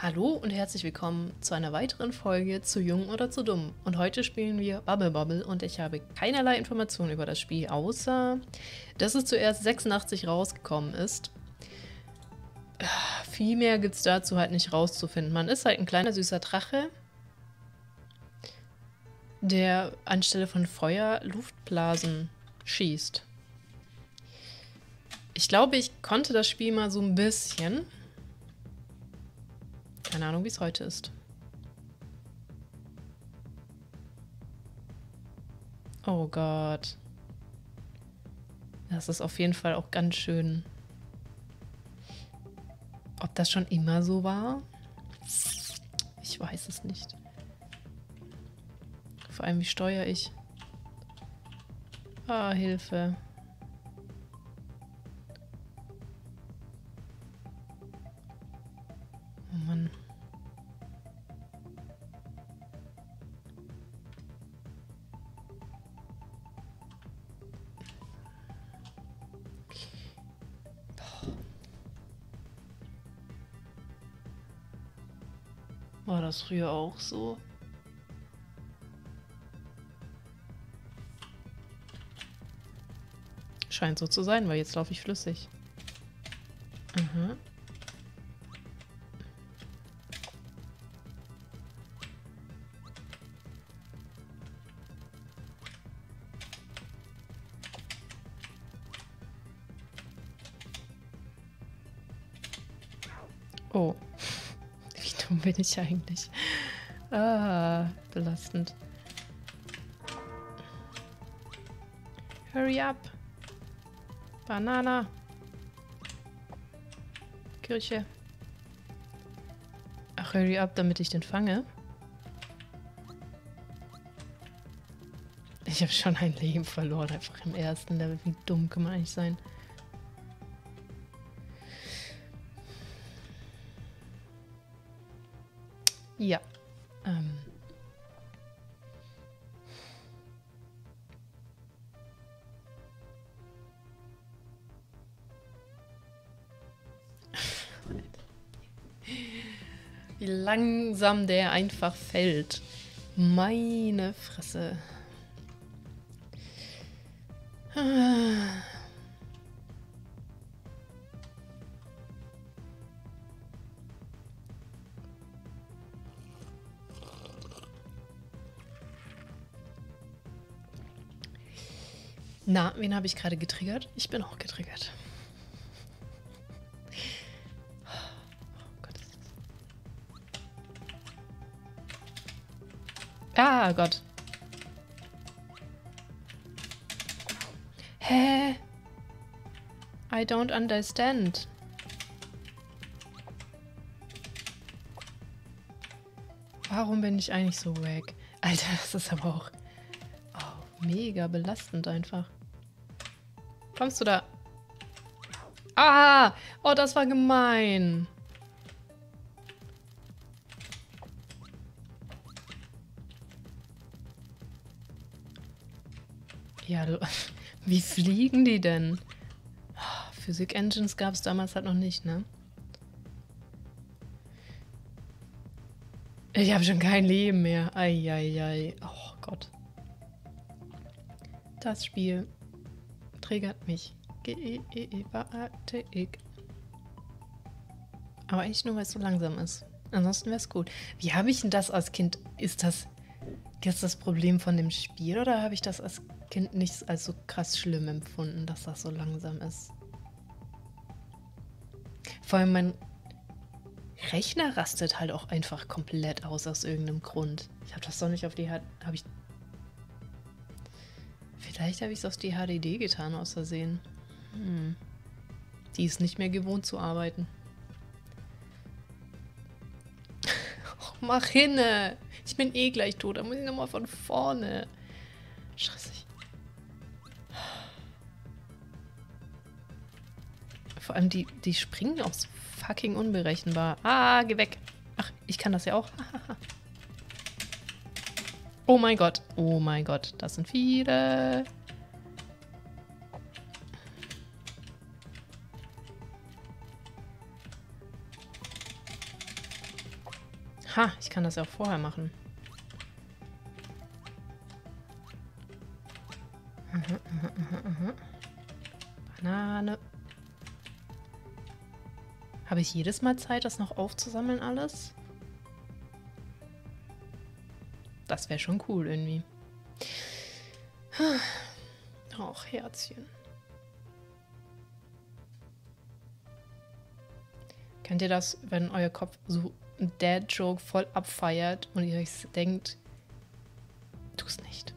Hallo und herzlich willkommen zu einer weiteren Folge zu Jung oder zu Dumm. Und heute spielen wir Bubble Bobble und ich habe keinerlei Informationen über das Spiel, außer dass es zuerst 86 rausgekommen ist. Viel mehr gibt es dazu halt nicht rauszufinden. Man ist halt ein kleiner süßer Drache, der anstelle von Feuer Luftblasen schießt. Ich glaube, ich konnte das Spiel mal so ein bisschen. Keine Ahnung, wie es heute ist. Oh Gott. Das ist auf jeden Fall auch ganz schön. Ob das schon immer so war? Ich weiß es nicht. Vor allem, wie steuere ich? Ah, Hilfe. War das früher auch so? Scheint so zu sein, weil jetzt laufe ich flüssig. Mhm. Oh. Dumm bin ich eigentlich? Ah, belastend. Hurry up. Banana. Kirche. Ach, hurry up, damit ich den fange. Ich habe schon ein Leben verloren, einfach im ersten Level. Wie dumm kann man eigentlich sein? Ja. Ähm. Wie langsam der einfach fällt. Meine Fresse. Ah. Na, wen habe ich gerade getriggert? Ich bin auch getriggert. Oh Gott. Ah, Gott. Hä? I don't understand. Warum bin ich eigentlich so wack? Alter, das ist aber auch oh, mega belastend einfach. Kommst du da? Ah! Oh, das war gemein. Ja, du, wie fliegen die denn? Physik-Engines gab es damals halt noch nicht, ne? Ich habe schon kein Leben mehr. Eieiei. Oh Gott. Das Spiel triggert mich. Gewaltig. Aber eigentlich nur, weil es so langsam ist. Ansonsten wäre es gut. Wie habe ich denn das als Kind? Ist das jetzt das Problem von dem Spiel oder habe ich das als Kind nicht als so krass schlimm empfunden, dass das so langsam ist? Vor allem mein Rechner rastet halt auch einfach komplett aus aus irgendeinem Grund. Ich habe das doch nicht auf die habe ich Vielleicht habe ich es auf die HDD getan aus Versehen. Hm. Die ist nicht mehr gewohnt zu arbeiten. Och, mach hinne! Ich bin eh gleich tot, da muss ich nochmal von vorne. Stressig. Vor allem die, die springen auch so fucking unberechenbar. Ah, geh weg. Ach, ich kann das ja auch. Oh mein Gott. Oh mein Gott. Das sind viele. Ha, ich kann das ja auch vorher machen. Banane. Habe ich jedes Mal Zeit, das noch aufzusammeln alles? Das wäre schon cool irgendwie. Och, Herzchen. Kennt ihr das, wenn euer Kopf so ein Dad-Joke voll abfeiert und ihr euch denkt, tu es nicht.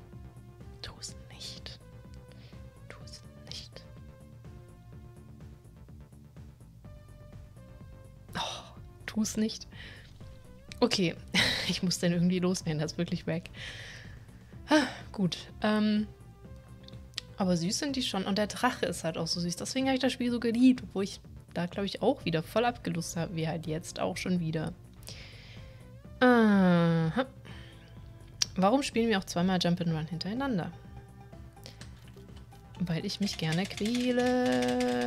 Tu es nicht. Tu es nicht. Oh, tu es nicht. Okay, ich muss den irgendwie loswerden, das ist wirklich weg. Ah, gut, ähm, aber süß sind die schon. Und der Drache ist halt auch so süß. Deswegen habe ich das Spiel so geliebt, wo ich da, glaube ich, auch wieder voll abgelust habe, wie halt jetzt auch schon wieder. Aha. Warum spielen wir auch zweimal Jump'n'Run hintereinander? Weil ich mich gerne quäle.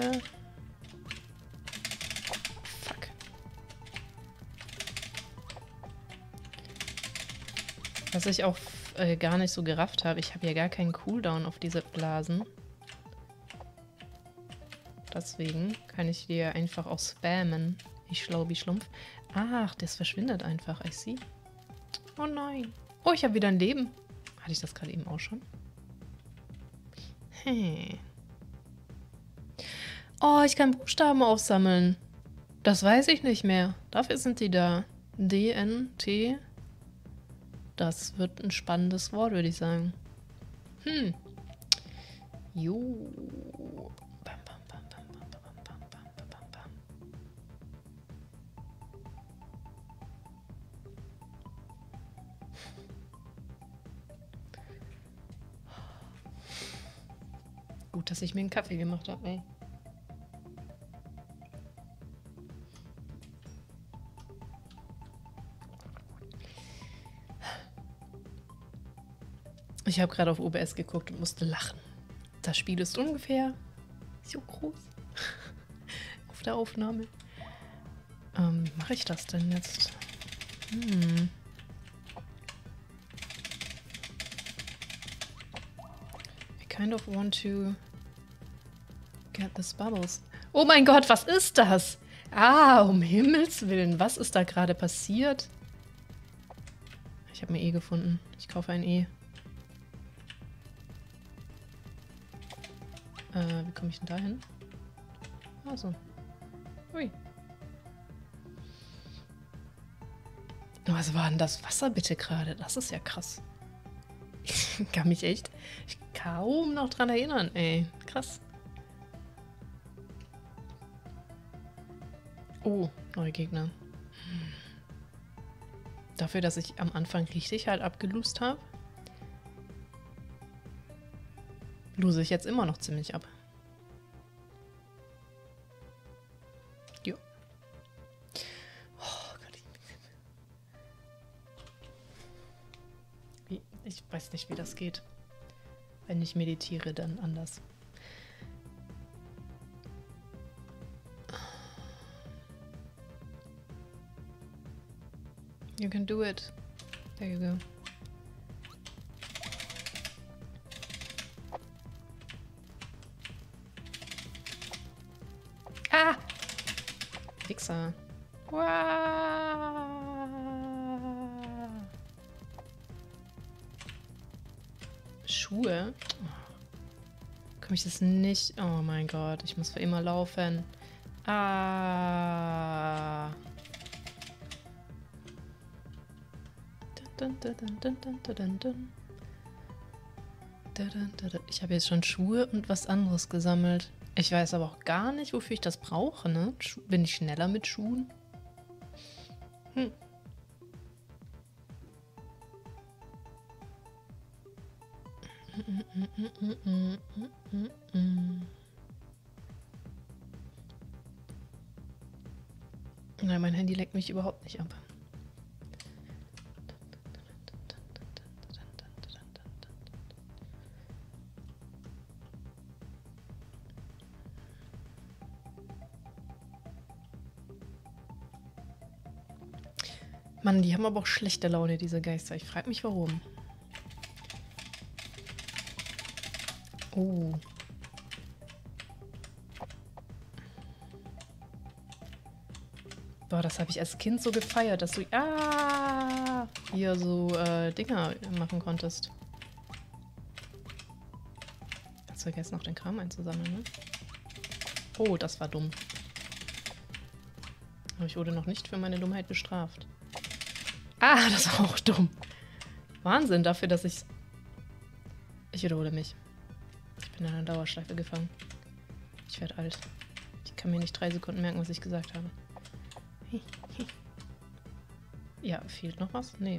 Was ich auch äh, gar nicht so gerafft habe, ich habe ja gar keinen Cooldown auf diese Blasen. Deswegen kann ich die einfach auch spammen. Ich schlau wie Schlumpf. Ach, das verschwindet einfach. Ich sehe. Oh nein. Oh, ich habe wieder ein Leben. Hatte ich das gerade eben auch schon? Hey. Oh, ich kann Buchstaben aufsammeln. Das weiß ich nicht mehr. Dafür sind die da. D, N, T. Das wird ein spannendes Wort, würde ich sagen. Hm. Jo. Gut, dass ich mir einen Kaffee gemacht habe, ey. Ich habe gerade auf OBS geguckt und musste lachen. Das Spiel ist ungefähr so groß auf der Aufnahme. Ähm, mache ich das denn jetzt? Hm. I kind of want to get this bubbles. Oh mein Gott, was ist das? Ah, um Himmels Willen, was ist da gerade passiert? Ich habe mir E gefunden. Ich kaufe ein E. Äh, wie komme ich denn da hin? Also. Ui. Was war denn das Wasser bitte gerade? Das ist ja krass. Ich kann mich echt ich kaum noch dran erinnern, ey. Krass. Oh, neue Gegner. Hm. Dafür, dass ich am Anfang richtig halt abgelust habe. Lose ich jetzt immer noch ziemlich ab. Jo. Oh Gott, ich, ich weiß nicht, wie das geht. Wenn ich meditiere, dann anders. You can do it. There you go. Wichser. Schuhe? Komme ich das nicht? Oh mein Gott, ich muss für immer laufen. Ah. Ich habe jetzt schon Schuhe und was anderes gesammelt. Ich weiß aber auch gar nicht, wofür ich das brauche, ne? Bin ich schneller mit Schuhen? Hm. Nein, mein Handy leckt mich überhaupt nicht ab. Mann, die haben aber auch schlechte Laune, diese Geister. Ich frage mich, warum. Oh. Boah, das habe ich als Kind so gefeiert, dass du ah, hier so äh, Dinger machen konntest. Hast vergessen, noch den Kram einzusammeln, ne? Oh, das war dumm. Aber ich wurde noch nicht für meine Dummheit bestraft. Ah, das war auch dumm. Wahnsinn dafür, dass ich... Ich wiederhole mich. Ich bin in einer Dauerschleife gefangen. Ich werde alt. Ich kann mir nicht drei Sekunden merken, was ich gesagt habe. Ja, fehlt noch was? Nee.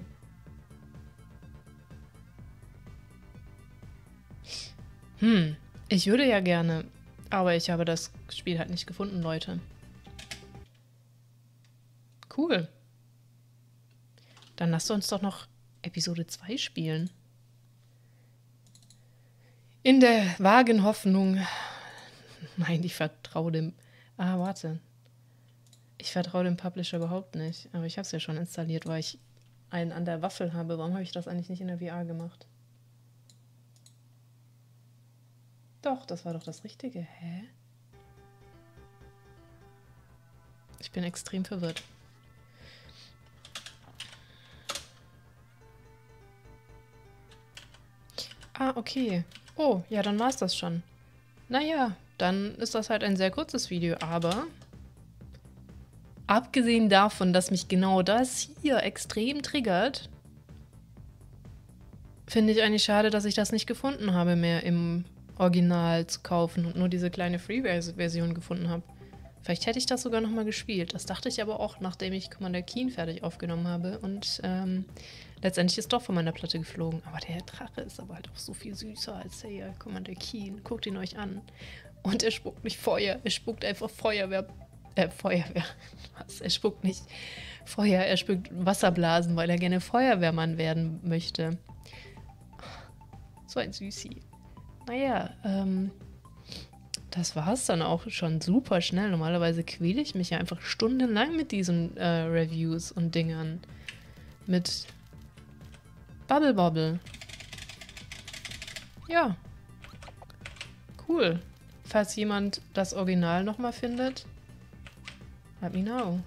Hm, ich würde ja gerne, aber ich habe das Spiel halt nicht gefunden, Leute. Dann lasst uns doch noch Episode 2 spielen. In der vagen Hoffnung. Nein, ich vertraue dem. Ah, warte. Ich vertraue dem Publisher überhaupt nicht. Aber ich habe es ja schon installiert, weil ich einen an der Waffel habe. Warum habe ich das eigentlich nicht in der VR gemacht? Doch, das war doch das Richtige. Hä? Ich bin extrem verwirrt. Ah, okay. Oh, ja, dann war es das schon. Naja, dann ist das halt ein sehr kurzes Video, aber abgesehen davon, dass mich genau das hier extrem triggert, finde ich eigentlich schade, dass ich das nicht gefunden habe mehr im Original zu kaufen und nur diese kleine Free-Version gefunden habe. Vielleicht hätte ich das sogar nochmal gespielt. Das dachte ich aber auch, nachdem ich Commander Keen fertig aufgenommen habe. Und ähm, letztendlich ist doch von meiner Platte geflogen. Aber der Drache ist aber halt auch so viel süßer als der Commander Keen. Guckt ihn euch an. Und er spuckt nicht Feuer. Er spuckt einfach Feuerwehr. Äh, Feuerwehr. Was? Er spuckt nicht Feuer. Er spuckt Wasserblasen, weil er gerne Feuerwehrmann werden möchte. So ein Süßi. Naja, ähm, das war es dann auch schon super schnell. Normalerweise quäle ich mich ja einfach stundenlang mit diesen äh, Reviews und Dingern. Mit Bubble Bobble. Ja. Cool. Falls jemand das Original nochmal findet, let me know.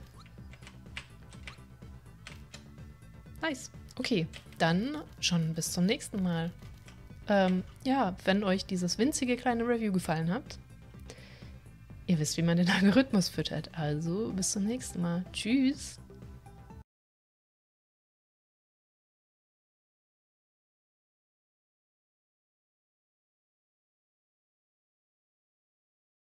Nice. Okay, dann schon bis zum nächsten Mal. Ähm, ja, wenn euch dieses winzige kleine Review gefallen hat, ihr wisst, wie man den Algorithmus füttert. Also bis zum nächsten Mal. Tschüss.